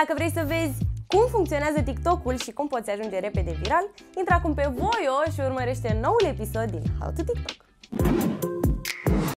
Dacă vrei să vezi cum funcționează TikTok-ul și cum poți ajunge repede viral, intră acum pe Voio și urmărește noul episod din How to TikTok.